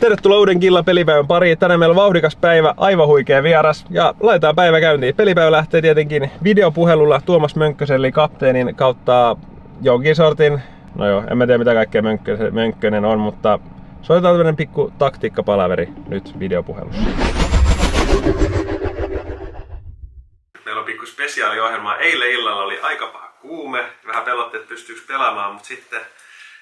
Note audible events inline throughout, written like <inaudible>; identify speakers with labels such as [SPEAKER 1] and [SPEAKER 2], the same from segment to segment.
[SPEAKER 1] Tervetuloa uuden Killa pelipäivän pariin. Tänään meillä on vauhdikas päivä, aivan huikea vieras. Ja laitetaan päivä käyntiin. Pelipäivä lähtee tietenkin videopuhelulla Tuomas Mönkkösen eli kapteenin kautta jonkin sortin. No joo, en mä tiedä mitä kaikkea Mönkkönen, Mönkkönen on, mutta soitetaan tämmönen pikku taktiikkapalaveri nyt videopuhelussa. Meillä on pikku spesiaaliohjelma. Eilen illalla oli aika paha kuume. Vähän pelotti, että pystyykö pelaamaan, mutta sitten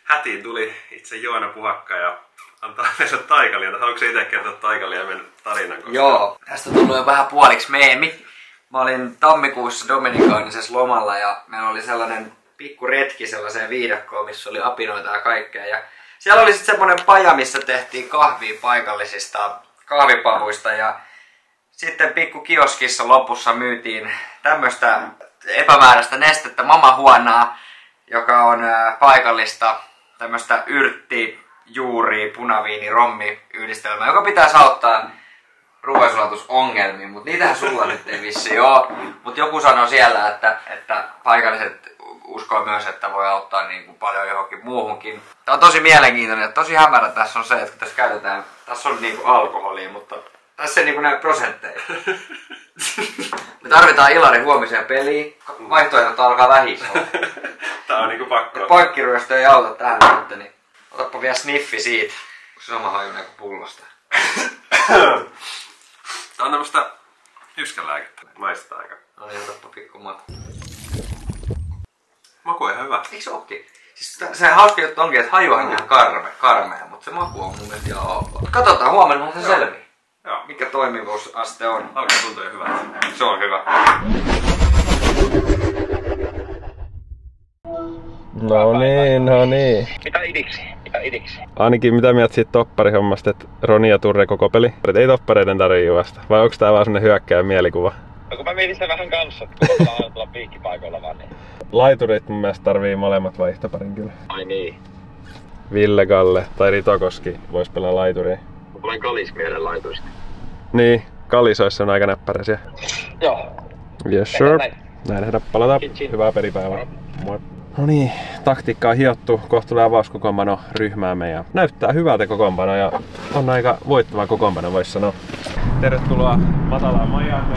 [SPEAKER 1] hätiin tuli itse Joona Puhakka ja antaa <laughs> meille taikalia. Haluatko itse kertoa taikaliamen tarinan? Koska...
[SPEAKER 2] Joo, tästä tuli jo vähän puoliksi meemi. Mä olin tammikuussa Dominikaanisessa lomalla ja meillä oli sellainen pikku retki sellaiseen viidakkoon, missä oli apinoita ja kaikkea. Ja siellä oli sitten semmoinen paja, missä tehtiin kahvia paikallisista kahvipavuista ja sitten pikku kioskissa lopussa myytiin tämmöistä epämääräistä nestettä mamahuonaa, joka on paikallista tämmöistä yrtti, juuri, punaviini, rommi yhdistelmä, joka pitää auttaa ruoansulatusongelmiin, mutta niitähän sulla nyt ei vissi ole. Mutta joku sanoi siellä, että, että paikalliset uskoo myös, että voi auttaa niin kuin paljon johonkin muuhunkin. Tämä on tosi mielenkiintoinen ja tosi hämärä tässä on se, että tässä käytetään, tässä on niin kuin alkoholia, mutta tässä ei niin kuin näy prosentteja. <laughs> Me tarvitaan Ilari huomiseen peliin. Vaihtoehdot alkaa vähissä.
[SPEAKER 1] Tää on niinku pakko.
[SPEAKER 2] Pankkiryöstö ei auta tähän nyt, niin otappa vielä sniffi siitä. Sama hajunen kuin pullosta.
[SPEAKER 1] Tää on tämmöstä yskänlääkettä. Maistaa aika.
[SPEAKER 2] No niin, otappa pikku matu.
[SPEAKER 1] Maku on ihan hyvä.
[SPEAKER 2] Eikö se ookin? Siis se hauska juttu onkin, että haju on ihan karme, karmea, mutta se maku on mun mielestä ihan ok. Katsotaan huomenna se
[SPEAKER 1] Joo.
[SPEAKER 2] selviää.
[SPEAKER 1] Joo.
[SPEAKER 2] Mikä toimivuusaste on.
[SPEAKER 1] Alkaa tuntua hyvältä.
[SPEAKER 2] Se on hyvä.
[SPEAKER 1] No niin, no niin.
[SPEAKER 3] Mitä idiksi? Mitä idiksi?
[SPEAKER 1] Ainakin mitä mieltä siitä topparihommasta, että Roni ja Turre koko peli? Ei toppareiden tarvii juosta. Vai onko tää vaan semmonen hyökkääjä mielikuva?
[SPEAKER 3] No kun mä mietin sitä vähän kanssa, että kun tuolla piikkipaikoilla vaan niin.
[SPEAKER 1] Laiturit mun mielestä tarvii molemmat vaihtoparin kyllä.
[SPEAKER 3] Ai niin.
[SPEAKER 1] Ville Galle tai Ritokoski vois pelaa laituria.
[SPEAKER 3] Olen kalismielen laituista.
[SPEAKER 1] Niin, Kalisoissa on aika näppäräisiä.
[SPEAKER 3] Joo.
[SPEAKER 1] Yes sir.
[SPEAKER 3] näin.
[SPEAKER 1] Näin. Palataan. Hyvää pelipäivää. Moi. No niin, taktiikka on hiottu. Kohta tulee avauskokoonpano ryhmäämme ja näyttää hyvältä kokoonpano ja on aika voittava kokoonpano voisi sanoa. Tervetuloa matalaan majaamme.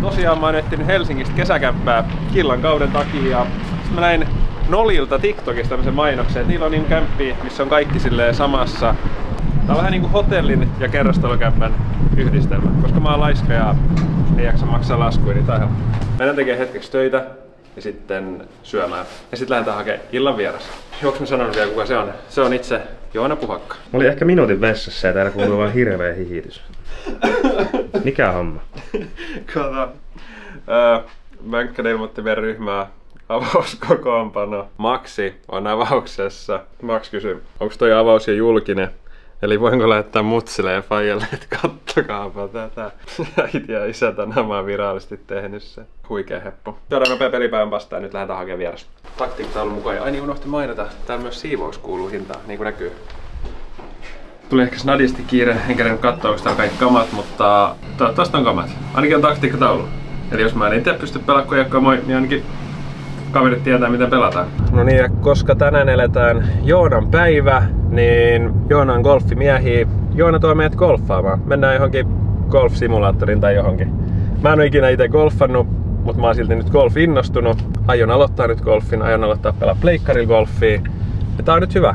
[SPEAKER 1] Tosiaan mä oon etsinyt Helsingistä kesäkämppää killan kauden takia ja mä näin Nolilta TikTokista tämmöisen mainoksen, että niillä on niin kämppiä, missä on kaikki silleen samassa Tää on vähän niinku hotellin ja kerrostalokämpän yhdistelmä. Koska mä oon laiska ja ei jaksa maksaa laskuja, niin tää on. Mennään tekemään hetkeksi töitä ja sitten syömään. Ja sitten lähdetään hakemaan illan vieras. Onks mä sanonut vielä kuka se on? Se on itse Joona Puhakka.
[SPEAKER 4] Mä olin ehkä minuutin vessassa ja täällä kuuluu vaan hirveä hihitys. Mikä homma?
[SPEAKER 1] Kato. Öö, Mönkkänen ilmoitti meidän ryhmää avauskokoonpano. Maksi on avauksessa. Max kysyy, onko toi avaus jo julkinen? Eli voinko lähettää mutsille ja faijalle, että kattokaapa tätä. <laughs> Äiti ja isä tänään mä oon virallisesti tehnyt sen. Huikea heppo. Syödään nopea pelipäivän vastaan ja nyt lähdetään hakemaan vieras. Taktiikka mukaan. Ai niin unohti mainita. Täällä myös siivous kuuluu hintaan, niin kuin näkyy. Tuli ehkä snadisti kiire, en kerännyt katsoa, onko täällä kaikki kamat, mutta toivottavasti on kamat. Ainakin on taktiikkataulu. Eli jos mä en itse pysty pelaamaan kojakkoa moi, niin ainakin kaverit tietää miten pelataan. No niin, ja koska tänään eletään Joonan päivä, niin Joona on golfimiehiä. Joona tuo meidät golfaamaan. Mennään johonkin golf-simulaattoriin tai johonkin. Mä en ole ikinä itse golfannut, mutta mä oon silti nyt golf innostunut. Aion aloittaa nyt golfin, aion aloittaa pelaa pleikkarilla golfia. Ja tää on nyt hyvä.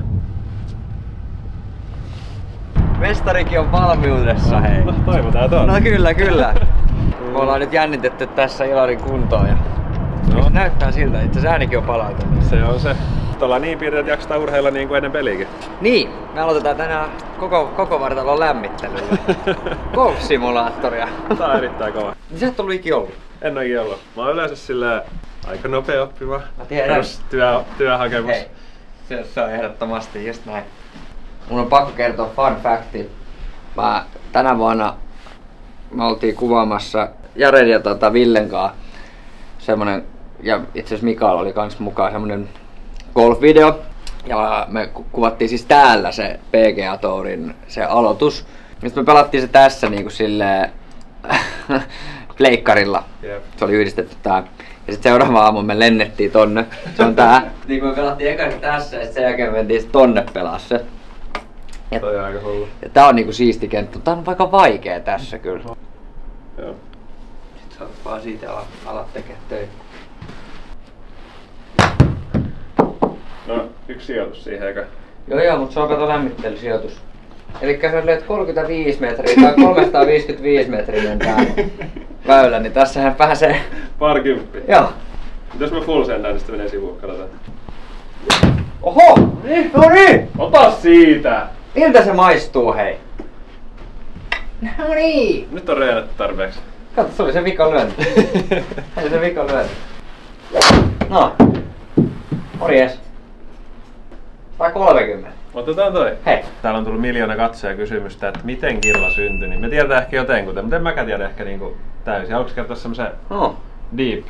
[SPEAKER 2] Mestarikin on valmiudessa, hei.
[SPEAKER 1] No, toivotaan, että on.
[SPEAKER 2] No kyllä, kyllä. Me ollaan nyt jännitetty tässä Ilarin kuntoon ja
[SPEAKER 1] No.
[SPEAKER 2] näyttää siltä, että se äänikin on palautunut.
[SPEAKER 1] Se on se. Tuolla niin piirteet jaksaa urheilla niin kuin ennen peliäkin.
[SPEAKER 2] Niin, me aloitetaan tänään koko, koko vartalon lämmittelyllä. <laughs> Golf-simulaattoria.
[SPEAKER 1] Tää on erittäin kova.
[SPEAKER 2] Niin sä et ollut ikinä ollut.
[SPEAKER 1] En oikein ollut. Mä oon yleensä sillä aika nopea oppiva.
[SPEAKER 2] Mä tiedän.
[SPEAKER 1] Perus työ, työhakemus.
[SPEAKER 2] Hei, se, se on ehdottomasti just näin. Mun on pakko kertoa fun facti. Mä tänä vuonna me oltiin kuvaamassa Jaren ja tota Villen kanssa semmonen, ja itse asiassa Mikael oli kans mukaan semmonen golf-video. Ja me ku- kuvattiin siis täällä se PGA Tourin se aloitus. Ja sitten me pelattiin se tässä niinku silleen <laughs> pleikkarilla.
[SPEAKER 1] Jep.
[SPEAKER 2] Se oli yhdistetty tää. Ja sitten seuraava aamu me lennettiin tonne. Se on tää. <laughs> niin kuin me pelattiin eka tässä ja sen jälkeen me mentiin tonne pelaa se. Ja,
[SPEAKER 1] Toi on aika hullu.
[SPEAKER 2] ja tää on niinku siisti kenttä. Tää on aika vaikea tässä kyllä.
[SPEAKER 1] Joo.
[SPEAKER 2] Sä vaan siitä alat, alat tekee töitä.
[SPEAKER 1] No, yksi sijoitus siihen eikä.
[SPEAKER 2] Joo joo, mutta se on kato lämmittelysijoitus. Eli sä löit 35 metriä tai 355 metrinen tää väylä, niin tässähän pääsee...
[SPEAKER 1] Parkymppi.
[SPEAKER 2] Joo.
[SPEAKER 1] Jos mä full sen näin, sitten menee sivuun, katsotaan.
[SPEAKER 2] Oho! No niin!
[SPEAKER 1] Ota siitä!
[SPEAKER 2] Miltä se maistuu hei? No niin!
[SPEAKER 1] Nyt on reenattu tarpeeksi.
[SPEAKER 2] Katso, se oli se vika lyönti. <laughs> Se oli se vika lyönti. No. Morjes. 130.
[SPEAKER 1] Otetaan toi.
[SPEAKER 2] Hei.
[SPEAKER 1] Täällä on tullut miljoona katsoja kysymystä, että miten killa syntyi. Niin me tiedetään ehkä jotenkuten, mutta en mäkään tiedä ehkä niinku täysin. Haluatko kertoa semmoisen
[SPEAKER 2] No.
[SPEAKER 1] deep?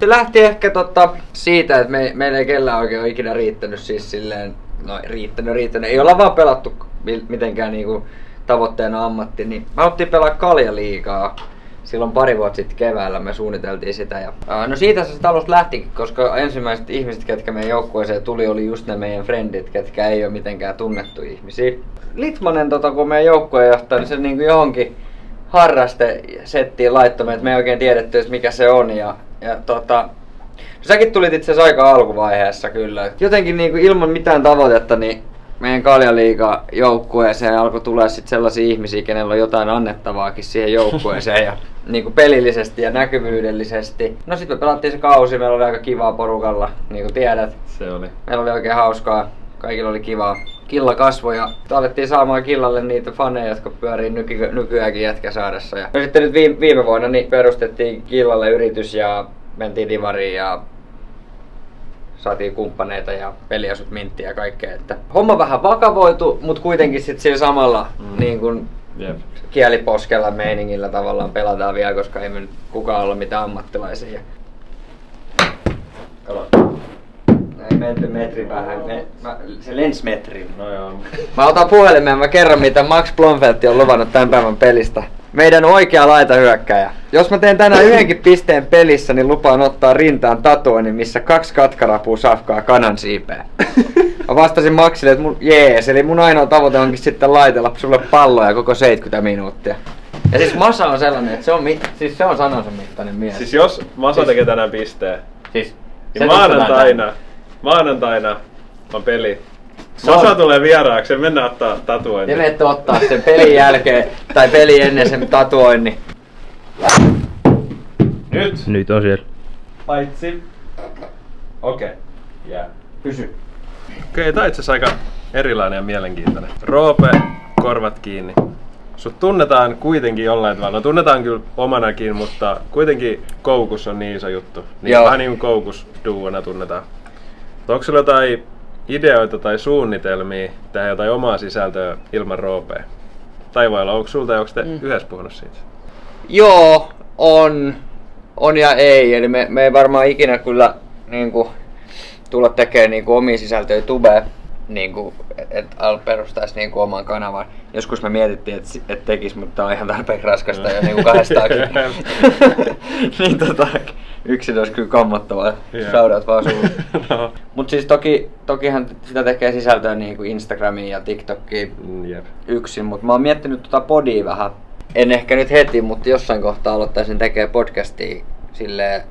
[SPEAKER 2] Se lähti ehkä tota siitä, että me, meillä ei kellään oikein ole ikinä riittänyt siis silleen, no riittänyt, riittänyt. Ei olla vaan pelattu mi- mitenkään niinku tavoitteena ammatti, niin me haluttiin pelaa kaljaliigaa. Silloin pari vuotta sitten keväällä me suunniteltiin sitä. Ja, no siitä se talous lähti, koska ensimmäiset ihmiset, ketkä meidän joukkueeseen tuli, oli just ne meidän frendit, ketkä ei ole mitenkään tunnettu ihmisiä. Litmanen, tota, kun meidän joukkueenjohtaja, niin se niinku johonkin harraste settiin laittoi, että me ei oikein tiedetty, edes mikä se on. Ja, ja tota, säkin tulit itse asiassa aika alkuvaiheessa kyllä. Jotenkin niinku ilman mitään tavoitetta, niin meidän kaljaliiga joukkueeseen alkoi tulla sit sellaisia ihmisiä, kenellä on jotain annettavaakin siihen joukkueeseen ja <laughs> niinku pelillisesti ja näkyvyydellisesti. No sitten me pelattiin se kausi, meillä oli aika kivaa porukalla, niin kuin tiedät.
[SPEAKER 1] Se oli.
[SPEAKER 2] Meillä oli oikein hauskaa. Kaikilla oli kivaa. Killa kasvoi ja alettiin saamaan Killalle niitä faneja, jotka pyörii nyky- nykyäänkin Jätkäsaaressa. Ja no sitten nyt viime, viime vuonna niin perustettiin Killalle yritys ja mentiin Divariin ja saatiin kumppaneita ja peliasut minttiä ja kaikkea. Että homma vähän vakavoitu, mutta kuitenkin sitten sillä samalla mm. niin kun
[SPEAKER 1] Jep.
[SPEAKER 2] kieliposkella meiningillä tavallaan pelataan vielä, koska ei me nyt kukaan olla mitään ammattilaisia. Kato. Ei menty metri vähän. Me, mä, se lensi metrin.
[SPEAKER 1] No joo.
[SPEAKER 2] Mä otan puhelimeen, mä kerron mitä Max Blomfeldt on luvannut tämän päivän pelistä. Meidän oikea laita hyökkäjä. Jos mä teen tänään yhdenkin pisteen pelissä, niin lupaan ottaa rintaan tatuoinnin, missä kaksi katkarapua safkaa kanan siipeä. <laughs> Mä vastasin Maxille, että mun, jees, eli mun ainoa tavoite onkin sitten laitella sulle palloja koko 70 minuuttia. Ja siis Masa on sellainen, että se on, mi- siis se on sanansa mittainen mies.
[SPEAKER 1] Siis jos Masa
[SPEAKER 2] Siis-
[SPEAKER 1] tekee tänään pisteen,
[SPEAKER 2] siis,
[SPEAKER 1] niin maanantaina, maanantaina on peli. Masa tulee vieraaksi ja mennään ottaa tatuointi.
[SPEAKER 2] Te menette ottaa sen pelin jälkeen tai peli ennen sen tatuoinnin.
[SPEAKER 1] Nyt!
[SPEAKER 4] Nyt on siellä.
[SPEAKER 1] Paitsi. Okei. Okay. Yeah.
[SPEAKER 2] Pysy.
[SPEAKER 1] Okei, okay, tää itse asiassa aika erilainen ja mielenkiintoinen. Roope, korvat kiinni. Sut tunnetaan kuitenkin jollain tavalla. No tunnetaan kyllä omanakin, mutta kuitenkin Koukus on niin iso juttu. Niin
[SPEAKER 2] Joo.
[SPEAKER 1] vähän niin kuin Koukus duona tunnetaan. Onko sulla jotain ideoita tai suunnitelmia tehdä jotain omaa sisältöä ilman Roopea? Tai voi olla, onko sulta ja onko te mm. yhdessä puhunut siitä?
[SPEAKER 2] Joo, on. On ja ei. Eli me, me ei varmaan ikinä kyllä niinku, tulla tekemään niinku, omia sisältöjä tubeen. Niinku, että et al perustaisi niinku, oman kanavan. Joskus me mietittiin, että et tekis, mutta tää on ihan tarpeeksi raskasta jo niinku kahdestaakin. <laughs> <laughs> niin tota, yksin olisi kyllä kammottavaa. Shoutout vaan sulle. <laughs>
[SPEAKER 1] no.
[SPEAKER 2] Mut siis toki, tokihan sitä tekee sisältöä niinku Instagramiin ja TikTokiin
[SPEAKER 1] Mm, Jep.
[SPEAKER 2] yksin, mutta mä oon miettinyt tota podia vähän. En ehkä nyt heti, mutta jossain kohtaa aloittaisin tekemään podcastia silleen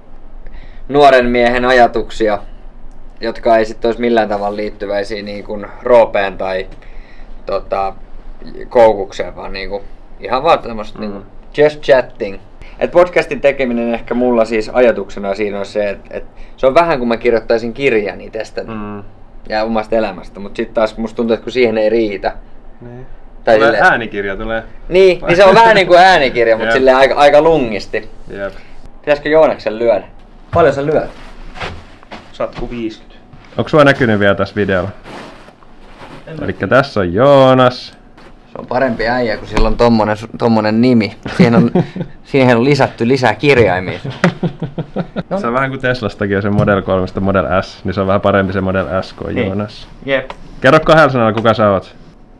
[SPEAKER 2] nuoren miehen ajatuksia, jotka ei sitten olisi millään tavalla liittyväisiä niin kuin roopeen tai tota, koukukseen, vaan niin kuin, ihan vaan tämmöistä mm. niin just chatting. Et podcastin tekeminen ehkä mulla siis ajatuksena siinä on se, että et se on vähän kuin mä kirjoittaisin kirjan itsestäni
[SPEAKER 1] Mm.
[SPEAKER 2] ja omasta elämästä, mutta sitten taas musta tuntuu, että kun siihen ei riitä.
[SPEAKER 1] Niin.
[SPEAKER 2] Tai
[SPEAKER 1] Tulee
[SPEAKER 2] silleen-
[SPEAKER 1] äänikirja tulee.
[SPEAKER 2] Niin, niin se on vähän niin kuin äänikirja, mutta
[SPEAKER 1] Jep.
[SPEAKER 2] silleen aika, aika lungisti.
[SPEAKER 1] Jep.
[SPEAKER 2] Pitäisikö Joonaksen lyödä? Paljon sä lyöt?
[SPEAKER 4] Satku 50.
[SPEAKER 1] Onko sua näkynyt vielä tässä videolla? Eli tässä on Joonas.
[SPEAKER 2] Se on parempi äijä, kun sillä on tommonen, tommonen nimi. Siihen on, <laughs> siihen on lisätty lisää kirjaimia. <laughs>
[SPEAKER 1] Se on vähän kuin Teslastakin on se Model 3 Model S, niin se on vähän parempi se Model S kuin
[SPEAKER 2] Niin.
[SPEAKER 1] Joonas.
[SPEAKER 4] Jep.
[SPEAKER 1] Kerro kahdella sanalla, kuka sä oot.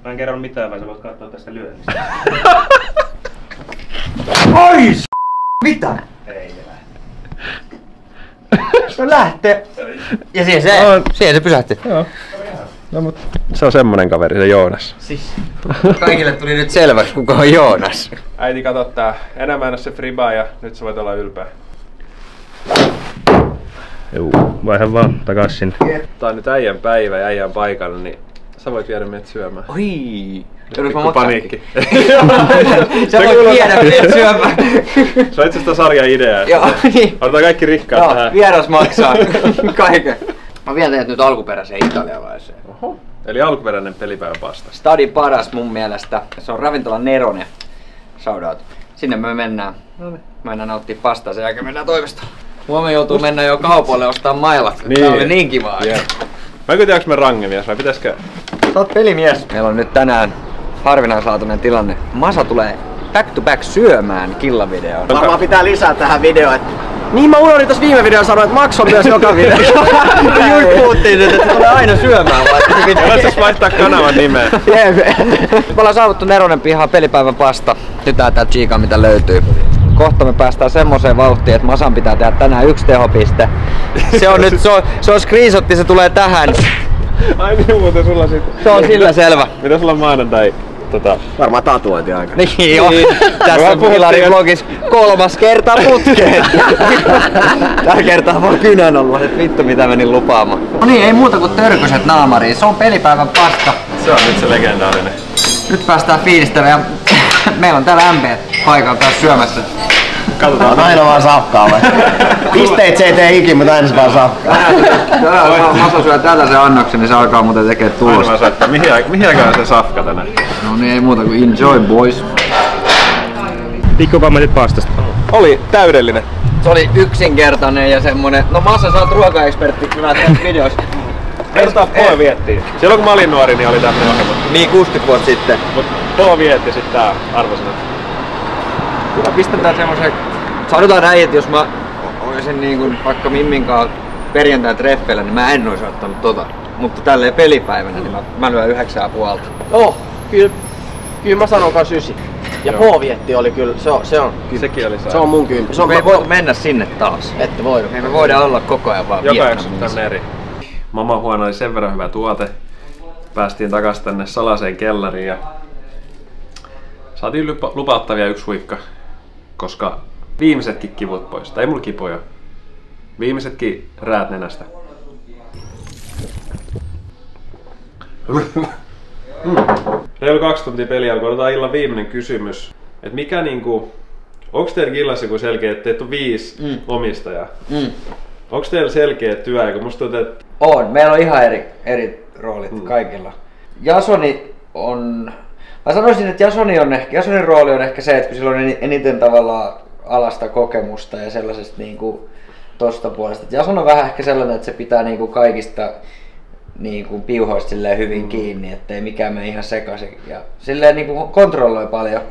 [SPEAKER 4] Mä en kerro mitään, vaan sä voit katsoa tästä lyönnistä. <laughs>
[SPEAKER 2] Ois! Mitä?
[SPEAKER 4] Ei elä.
[SPEAKER 2] Se lähtee. Ja siihen se,
[SPEAKER 1] On.
[SPEAKER 2] siihen se pysähti.
[SPEAKER 1] Joo. No mut se on semmonen kaveri, se Joonas.
[SPEAKER 2] Siis kaikille tuli nyt selväksi, kuka on Joonas.
[SPEAKER 1] Äiti, kato tää. Enemmän se friba ja nyt sä voit olla ylpeä.
[SPEAKER 4] Juu, vaihan vaan takas sinne.
[SPEAKER 1] Tää on nyt äijän päivä ja äijän paikalla, niin sä voit viedä meidät syömään.
[SPEAKER 2] Oi, maksaa?
[SPEAKER 1] paniikki. <laughs>
[SPEAKER 2] Sä voit meidät syömään.
[SPEAKER 1] Se on itse asiassa sarjan idea.
[SPEAKER 2] Joo, niin.
[SPEAKER 1] Otetaan kaikki rikkaat
[SPEAKER 2] Joo,
[SPEAKER 1] tähän.
[SPEAKER 2] vieras maksaa <laughs> kaiken. Mä vien teidät nyt alkuperäiseen italialaiseen.
[SPEAKER 1] Oho. Eli alkuperäinen pelipäivän pasta.
[SPEAKER 2] Stadin paras mun mielestä. Se on ravintola Nerone. Shoutout. Sinne me mennään. Mennään nauttii pastaa, sen jälkeen mennään toimistoon. Huomenna joutuu mennä jo kaupoille ostaa mailla. Niin. Tää oli niin kivaa.
[SPEAKER 1] Jep. Mä en tiedä, me rangemies vai pitäisikö...
[SPEAKER 2] Sä oot pelimies. Meillä on nyt tänään harvinaislaatuinen tilanne. Masa tulee back to back syömään killavideoon.
[SPEAKER 5] Varmaan pitää lisää tähän videoon, että niin mä unohdin tossa viime videossa sanoa, että Max on myös <laughs> joka video.
[SPEAKER 2] Just puhuttiin nyt, että se tulee aina syömään vaan.
[SPEAKER 1] Voitaisiin vaihtaa kanavan nimeä. <laughs>
[SPEAKER 2] Jep. Me ollaan saavuttu Neronen pihaa pelipäivän pasta. Nyt tää tää chiika mitä löytyy. Kohta me päästään semmoiseen vauhtiin, että Masan pitää tehdä tänään yksi tehopiste. Se on nyt, se on, se on screenshotti, se tulee tähän.
[SPEAKER 1] Ai niin, muuten sulla sitten.
[SPEAKER 2] Se on sillä selvä.
[SPEAKER 1] Mitä sulla on maanantai? Tota,
[SPEAKER 5] Varmaan tatuointi aika.
[SPEAKER 2] Niin joo. Tässä
[SPEAKER 1] Vähän
[SPEAKER 2] on
[SPEAKER 1] että-
[SPEAKER 2] vlogis kolmas kerta putkeen. <laughs> Tällä kertaa vaan kynän ollut, että vittu mitä menin lupaamaan. No niin, ei muuta kuin törkyset naamariin. Se on pelipäivän pasta.
[SPEAKER 1] se on nyt se legendaarinen.
[SPEAKER 2] Nyt päästään fiilistelemään. <laughs> Meillä on täällä MP paikalla taas syömässä.
[SPEAKER 1] Katsotaan.
[SPEAKER 5] Aina vaan safkaa vai? <laughs> Pisteet se ei tee ikin, mutta aina se vaan safkaa.
[SPEAKER 2] Masa syö tätä se annoksen, niin se alkaa muuten tekee
[SPEAKER 1] Aina
[SPEAKER 2] tulosta.
[SPEAKER 1] mä soittaa, mihin, mihin aikaan se safka tänään?
[SPEAKER 2] No niin, ei muuta kuin enjoy boys.
[SPEAKER 4] Pikkukommentit pastasta.
[SPEAKER 1] Oli täydellinen.
[SPEAKER 2] Se oli yksinkertainen ja semmonen... No Massa, sä oot ruokaekspertti kyllä tässä videossa.
[SPEAKER 1] Kertaa Poo vietti. Silloin kun mä olin nuori, niin oli tämmönen ohjelma.
[SPEAKER 2] Niin 60 vuotta sitten.
[SPEAKER 1] Mut Poo vietti sit tää arvosana.
[SPEAKER 2] Kyllä pistän tää semmosen... Sanotaan näin, että jos mä olisin niin kuin vaikka Mimmin kanssa perjantai treffeillä, niin mä en olisi ottanut tota. Mutta tälleen pelipäivänä, niin mä, mä lyön yhdeksää puolta.
[SPEAKER 5] Oh, kyllä, kyllä mä sanon kans ysi. Ja P-vietti oli kyllä, se on, se on,
[SPEAKER 1] Sekin oli
[SPEAKER 5] se on mun kymppi. Se on,
[SPEAKER 2] Me ei voitu mennä sinne taas.
[SPEAKER 5] ette.
[SPEAKER 2] Ei me voida olla koko ajan vaan
[SPEAKER 1] Joka jakso
[SPEAKER 2] Vietnamissa.
[SPEAKER 1] tänne eri. Mama huono oli sen verran hyvä tuote. Päästiin takas tänne salaseen kellariin ja saatiin lupa- lupauttavia yksi huikka, koska viimeisetkin kivut pois. Tai ei mulla kipuja. Viimeisetkin räät nenästä. Mm. Reilu kaksi tuntia peliä alkoi. Otetaan illan viimeinen kysymys. Et mikä niinku... Onko teillä illassa joku selkeä, että teitä on viisi mm. omistajaa?
[SPEAKER 2] Mm.
[SPEAKER 1] Onko teillä selkeä työ? Kun musta tuntuu, että
[SPEAKER 2] On, meillä on ihan eri, eri roolit mm. kaikilla. Jasoni on... Mä sanoisin, että Jasoni on ehkä, Jasonin rooli on ehkä se, että kun sillä on eni- eniten tavallaan alasta kokemusta ja sellaisesta niinku tosta puolesta. Et Jason on vähän ehkä sellainen, että se pitää niinku kaikista niinku piuhoista silleen hyvin mm. kiinni, ettei mikään mene ihan sekaisin. Ja silleen niinku kontrolloi paljon.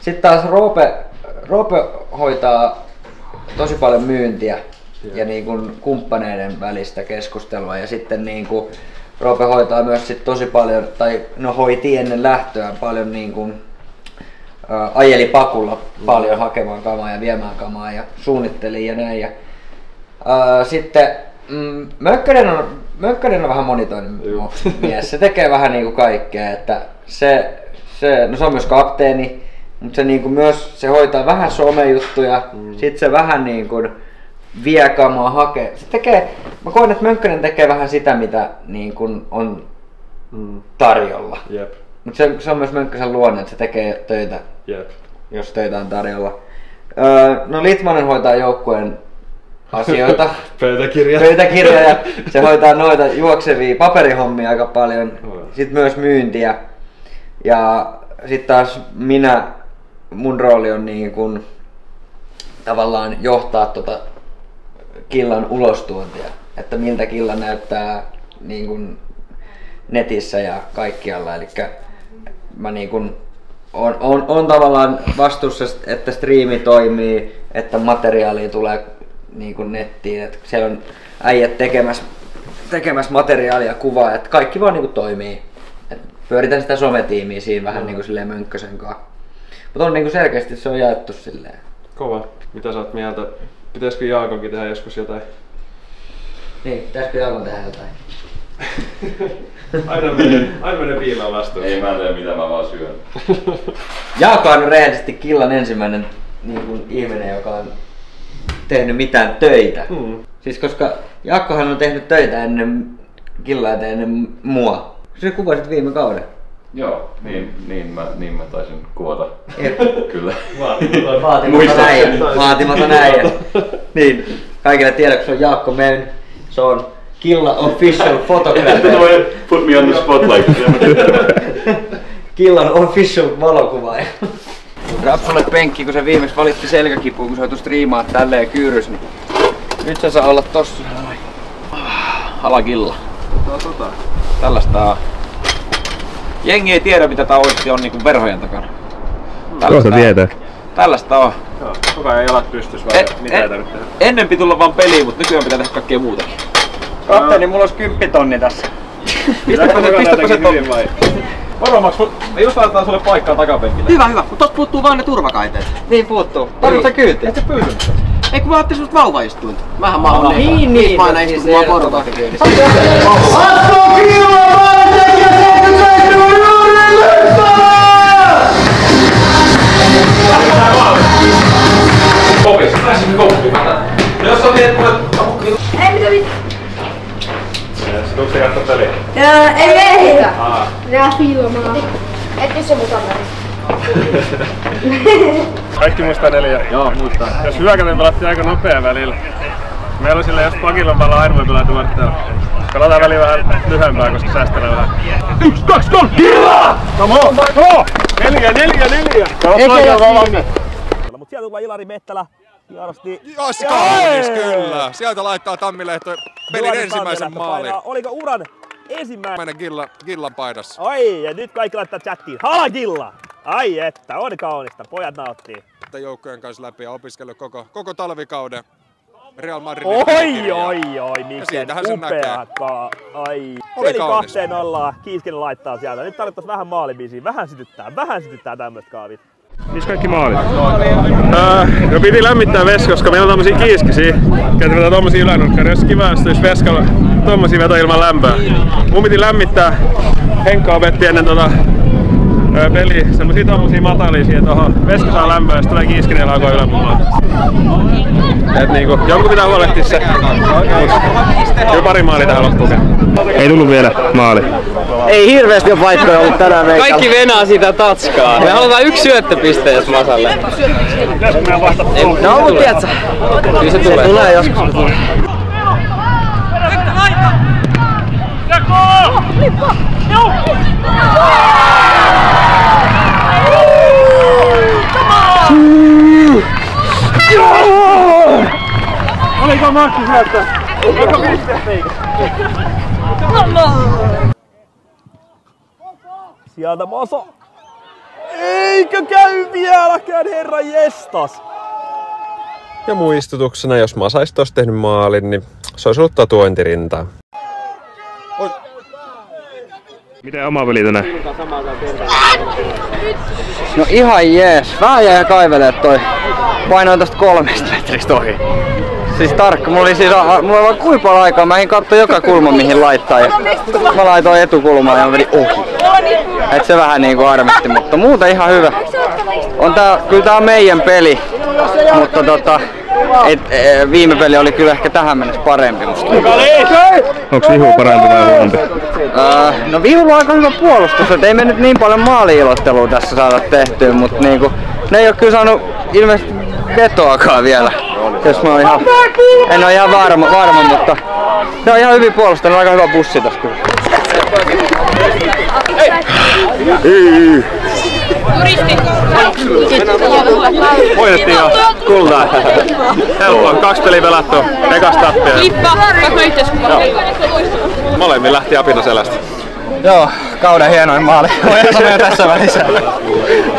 [SPEAKER 2] Sitten taas Roope, Roope hoitaa tosi paljon myyntiä ja niin kuin kumppaneiden välistä keskustelua ja sitten niin kuin Roope hoitaa myös sit tosi paljon, tai no hoiti ennen lähtöä paljon niin kuin, ajeli pakulla paljon hakemaan kamaa ja viemään kamaa ja suunnitteli ja näin. Ja, ää, sitten mm, Mökkönen on, Mökkönen on vähän monitoinen mies. Se tekee vähän niinku kaikkea, että se, se, no se on myös kapteeni, mutta se niinku myös se hoitaa vähän somejuttuja, mm. sitten se vähän niinku vie kamaa hakee. Se tekee, mä koen, että Mönkkönen tekee vähän sitä, mitä niinku on
[SPEAKER 1] Mm,
[SPEAKER 2] tarjolla.
[SPEAKER 1] jep,
[SPEAKER 2] Mutta se, se on myös Mönkkösen luonne, että se tekee töitä,
[SPEAKER 1] jep.
[SPEAKER 2] jos töitä on tarjolla. Öö, no Litmanen hoitaa joukkueen asioita. <laughs>
[SPEAKER 1] Pöytäkirja.
[SPEAKER 2] pöytäkirja ja <laughs> se hoitaa noita juoksevia paperihommia aika paljon. Sitten myös myyntiä. Ja sitten taas minä, mun rooli on niin kun tavallaan johtaa tota killan ulostuontia. Että miltä killa näyttää niin kun netissä ja kaikkialla. Eli mä niin kun on, on, on tavallaan vastuussa, että striimi toimii, että materiaalia tulee niin kuin nettiin, että siellä on äijät tekemässä, tekemässä materiaalia, kuvaa, että kaikki vaan niin kuin toimii. Et pyöritän sitä sometiimiä siinä vähän niin kuin silleen mönkkösen kanssa. Mutta on niin kuin selkeästi se on jaettu silleen.
[SPEAKER 1] Kova. Mitä sä oot mieltä? Pitäisikö Jaakonkin tehdä joskus jotain?
[SPEAKER 2] Niin, pitäisikö Jaakon tehdä jotain? <laughs>
[SPEAKER 1] Aina menee, aina menee piiloon vastuun.
[SPEAKER 6] Ei mä tee mitä mä vaan syön. <laughs>
[SPEAKER 2] Jaakko on rehellisesti Killan ensimmäinen niin kuin, ihminen, joka on tehnyt mitään töitä.
[SPEAKER 1] Mm.
[SPEAKER 2] Siis koska Jaakkohan on tehnyt töitä ennen Killaa ja ennen mua. Se kuvasit viime kauden.
[SPEAKER 6] Joo, niin, niin, mä, niin mä taisin kuvata. <laughs> Kyllä.
[SPEAKER 2] Vaatimaton
[SPEAKER 6] Muistan
[SPEAKER 2] äijä. Vaatimaton äijä. niin, kaikille tiedoksi on Jaakko Meyn. Se on Killa Official <laughs> Photographer.
[SPEAKER 6] Put me on the spotlight. <laughs>
[SPEAKER 2] Killan Official valokuvaaja. Rapsulle penkki, kun se viimeksi valitti selkäkipuun, kun se joutui striimaa tälleen kyyrys, niin nyt se saa olla tossa.
[SPEAKER 5] Halakilla. Tällaista on. Jengi ei tiedä mitä tää oikeesti on niinku verhojen takana.
[SPEAKER 4] Kohta tietää.
[SPEAKER 5] Tällaista on.
[SPEAKER 1] Joo, koko ajan jalat pystys vai
[SPEAKER 5] Et-
[SPEAKER 1] mitä ei
[SPEAKER 5] et-
[SPEAKER 1] tarvitse tehdä?
[SPEAKER 5] Ennen piti tulla vaan peliin, mutta nykyään pitää tehdä kaikkea muutakin.
[SPEAKER 2] Kapteeni, mulla olisi kymppitonni tässä.
[SPEAKER 5] Pistäpä se, pistäpä se
[SPEAKER 1] jotenkin vai?
[SPEAKER 5] Varmaks, me just laitetaan sulle paikkaa takapenkille.
[SPEAKER 7] Hyvä, hyvä. Mutta tosta puuttuu vaan ne turvakaiteet.
[SPEAKER 2] Niin puuttuu. Tarvitsetko kyytiä?
[SPEAKER 5] Et sä pyytänyt
[SPEAKER 7] Ei kun mä ajattelin susta vauvaistuinta. Mähän mä oon
[SPEAKER 2] Niin, niin.
[SPEAKER 7] Mä aina
[SPEAKER 2] siis
[SPEAKER 7] istun, kun mä oon kyydissä.
[SPEAKER 5] Kopis, pääsimme koppiin. Jos on niin, että
[SPEAKER 8] Ei mitä vittu.
[SPEAKER 1] Tuutko se katsoa peliä?
[SPEAKER 8] Ää, Ei ei. Nää filmaa. Se.
[SPEAKER 1] Kaikki muistaa neljä. Joo, muistaa. Jos hyökäten pelattiin aika nopea välillä. Meillä on sillä, jos pakilla on paljon aina voi pelata vartteella. Pelataan väliin vähän lyhyempää, koska säästellään vähän. Yksi, kaksi, kolme! Killa! Come on! Come on! Neljä, neljä, neljä!
[SPEAKER 9] Mutta sieltä tulee Ilari Mettälä hienosti.
[SPEAKER 10] Jos kaunis, kyllä. Sieltä laittaa Tammilehto pelin
[SPEAKER 9] Ilari
[SPEAKER 10] ensimmäisen maalin.
[SPEAKER 9] painaa. Oliko uran ensimmäinen?
[SPEAKER 10] Gilla, Gillan paidassa.
[SPEAKER 9] Ai, ja nyt kaikki laittaa chattiin. Hala Gilla! Ai että, on kaunista. Pojat nauttii.
[SPEAKER 10] Joukkojen kanssa läpi ja opiskellut koko, koko talvikauden Real Madridin
[SPEAKER 9] Oi,
[SPEAKER 10] pelikirjaa.
[SPEAKER 9] oi, oi, miten
[SPEAKER 10] siitähän sen
[SPEAKER 9] upea
[SPEAKER 10] näkee.
[SPEAKER 9] ka- Ai.
[SPEAKER 10] Oli
[SPEAKER 9] Peli
[SPEAKER 10] kaunis.
[SPEAKER 9] kahteen ollaan. Kiiskinen laittaa sieltä. Nyt tarvittaisiin vähän maalibisiä. Vähän sytyttää, vähän sytyttää tämmöistä kaavit.
[SPEAKER 1] Missä kaikki maalit? Öö, no piti lämmittää veska, koska meillä on tommosia kiiskisiä. Käytetään tommosia ylänurkkaria. Jos kiva, jos veskalla tommosia veto ilman lämpöä. Mun piti lämmittää. Henkka opetti ennen tota öö, peli semmosia tommosia matalia siihen tohon. Veska saa lämpöä ja tulee kiiskinen ja laukoo yläpuolella. Et niinku, jonkun pitää huolehtia se. Kyllä pari maalia tähän loppuun.
[SPEAKER 4] Ei tullut vielä maali.
[SPEAKER 5] Ei hirveästi ole paikkoja ollut tänään meikalla. Kaikki venaa sitä tatskaa. Me halutaan yksi syöttöpiste, jos Masalle.
[SPEAKER 1] Vasta
[SPEAKER 5] No, mut tiedätkö? Kyllä se tulee. Se tulee joskus.
[SPEAKER 1] Oliko Maksi syöttö? Oliko piste?
[SPEAKER 9] Sieltä Moso. Eikö käy vieläkään, herra jestas?
[SPEAKER 1] Ja muistutuksena, jos Masa olisi tossa tehnyt maalin, niin se olisi ollut tatuointirintaa.
[SPEAKER 4] Miten oma peli tänään?
[SPEAKER 2] No ihan jees. Vähän jäi kaivelee toi. Painoin tosta kolmesta metristä ohi. Siis tarkka, mulla oli siis mulla oli vaan kuinka paljon aikaa, mä en katso joka kulma mihin laittaa. Ja mä laitoin etukulmaan ja mä vedin ohi. Et se vähän niinku armitti, mutta muuten ihan hyvä. On tää, kyllä tää on meidän peli, mutta tota, et, e, viime peli oli kyllä ehkä tähän mennessä parempi musta.
[SPEAKER 4] Onks vihu parempi vai huonompi?
[SPEAKER 2] Öö, no Viulla on aika hyvä puolustus, että ei me nyt niin paljon maaliilottelua tässä saada tehtyä, mutta niinku, ne ei oo kyllä saanut ilmeisesti vetoakaan vielä. Jos mä oon ihan, en oo ihan varma, varma mutta ne on ihan hyvin puolustanut, aika hyvä bussi tässä kyllä.
[SPEAKER 1] Voitettiin jo kultaa. Helppoa. Kaksi peliä pelattu. Ekas tappia.
[SPEAKER 8] Lippa, koko yhteiskunta.
[SPEAKER 1] Molemmin lähti apina selästä.
[SPEAKER 2] Joo, kauden hienoin maali. <laughs> Voi sanoa jo tässä välissä.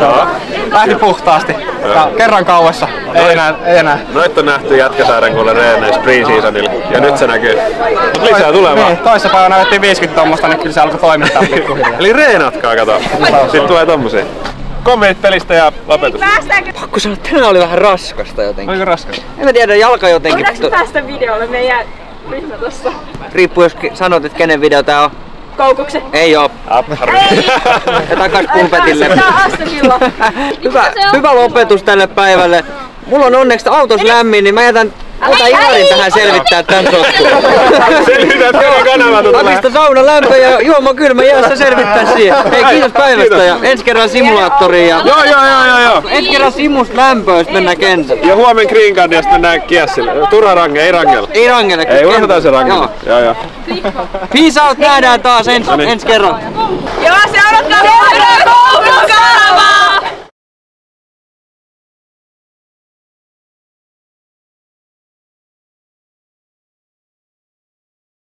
[SPEAKER 2] Joo. Lähti puhtaasti. Ka- kerran kauessa. Ei enää, ei enää.
[SPEAKER 1] Noit on nähty Jätkäsaaren kuule reeneissä pre-seasonilla. Ja nyt se näkyy. Mut lisää tulee vaan.
[SPEAKER 2] Niin, toissa päivänä näytettiin 50 tuommoista, niin kyllä se alkoi toimittaa <laughs> pikkuhiljaa.
[SPEAKER 1] Eli reenatkaa, kato. Sitten tulee tommosia. Kommentit pelistä ja lopetus.
[SPEAKER 8] Päästäänkö?
[SPEAKER 2] Pakko sanoa, että tänään oli vähän raskasta jotenkin.
[SPEAKER 1] Oliko raskas?
[SPEAKER 2] En mä tiedä, jalka jotenkin...
[SPEAKER 8] Voidaanko päästä videolle meidän
[SPEAKER 11] ryhmä tossa.
[SPEAKER 2] Riippuu jos sanot, että kenen video tää on.
[SPEAKER 11] Koukuksen.
[SPEAKER 2] Ei oo. Ja takas pulpetille. Hyvä, hyvä lopetus tälle päivälle. Mulla on onneksi autos lämmin, niin mä jätän Ota Ilarin tähän selvittää tän sotkun. <laughs>
[SPEAKER 1] Selvität koko kanava tota.
[SPEAKER 2] Takista sauna lämpö ja juoma kylmä jäässä selvittää siihen. Hei kiitos päivästä ja ensi kerran simulaattoriin ja...
[SPEAKER 1] Joo, joo, joo, joo, joo.
[SPEAKER 2] Ensi kerran simus lämpöä, jos mennään kentälle.
[SPEAKER 1] Ja huomen Green Guardiasta mennään kiessille. Turha range, ei rangella.
[SPEAKER 2] Ei rangelle.
[SPEAKER 1] Ei, unohdetaan se rangelle. Joo. Joo.
[SPEAKER 2] Peace out, nähdään taas ensi
[SPEAKER 1] No niin.
[SPEAKER 2] ensi kerran.
[SPEAKER 11] Joo, se odottaa